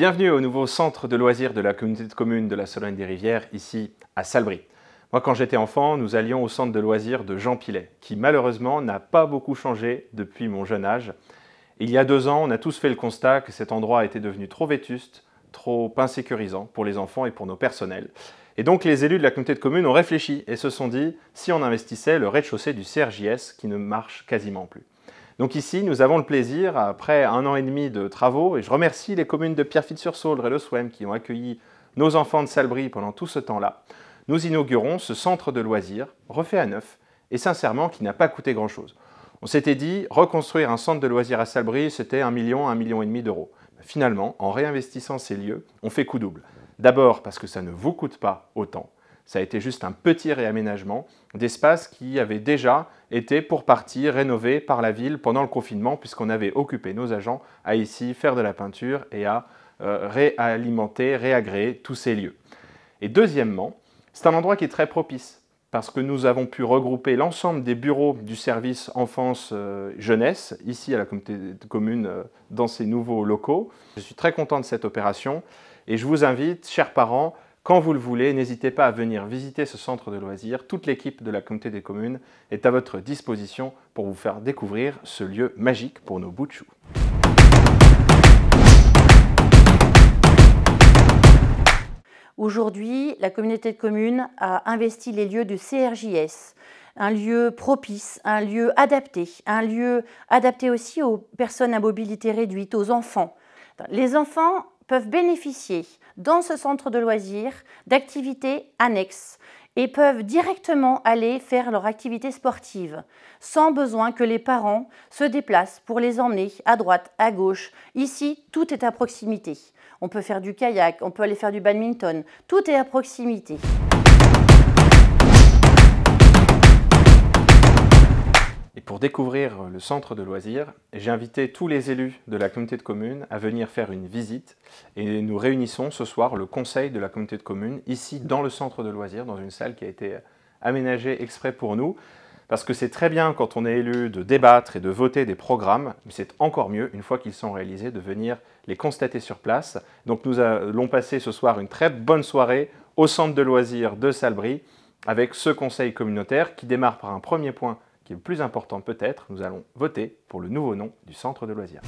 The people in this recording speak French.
Bienvenue au nouveau centre de loisirs de la communauté de communes de la Sologne des Rivières, ici à Salbris. Moi, quand j'étais enfant, nous allions au centre de loisirs de Jean Pilet, qui malheureusement n'a pas beaucoup changé depuis mon jeune âge. Il y a deux ans, on a tous fait le constat que cet endroit était devenu trop vétuste, trop insécurisant pour les enfants et pour nos personnels. Et donc les élus de la communauté de communes ont réfléchi et se sont dit si on investissait le rez-de-chaussée du CRJS qui ne marche quasiment plus. Donc ici, nous avons le plaisir, après un an et demi de travaux, et je remercie les communes de Pierrefitte-sur-Saulre et Le Souem qui ont accueilli nos enfants de Salbris pendant tout ce temps-là, nous inaugurons ce centre de loisirs, refait à neuf, et sincèrement qui n'a pas coûté grand-chose. On s'était dit, reconstruire un centre de loisirs à Salbris, c'était un million, un million et demi d'euros. Finalement, en réinvestissant ces lieux, on fait coup double. D'abord parce que ça ne vous coûte pas autant, ça a été juste un petit réaménagement d'espaces qui avaient déjà été pour partie rénovés par la ville pendant le confinement puisqu'on avait occupé nos agents à ici faire de la peinture et à euh, réalimenter, réagréer tous ces lieux. Et deuxièmement, c'est un endroit qui est très propice parce que nous avons pu regrouper l'ensemble des bureaux du service enfance-jeunesse euh, ici à la commune euh, dans ces nouveaux locaux. Je suis très content de cette opération et je vous invite, chers parents, quand vous le voulez, n'hésitez pas à venir visiter ce centre de loisirs. Toute l'équipe de la communauté des communes est à votre disposition pour vous faire découvrir ce lieu magique pour nos bouts de choux. Aujourd'hui, la communauté de communes a investi les lieux du CRJS, un lieu propice, un lieu adapté, un lieu adapté aussi aux personnes à mobilité réduite, aux enfants. Les enfants peuvent bénéficier dans ce centre de loisirs d'activités annexes et peuvent directement aller faire leur activité sportive sans besoin que les parents se déplacent pour les emmener à droite, à gauche. Ici, tout est à proximité. On peut faire du kayak, on peut aller faire du badminton, tout est à proximité. Pour découvrir le centre de loisirs, j'ai invité tous les élus de la communauté de communes à venir faire une visite et nous réunissons ce soir le conseil de la communauté de communes ici dans le centre de loisirs, dans une salle qui a été aménagée exprès pour nous parce que c'est très bien quand on est élu de débattre et de voter des programmes, mais c'est encore mieux, une fois qu'ils sont réalisés, de venir les constater sur place. Donc nous allons passer ce soir une très bonne soirée au centre de loisirs de Salbris avec ce conseil communautaire qui démarre par un premier point qui est le plus important peut-être, nous allons voter pour le nouveau nom du centre de loisirs.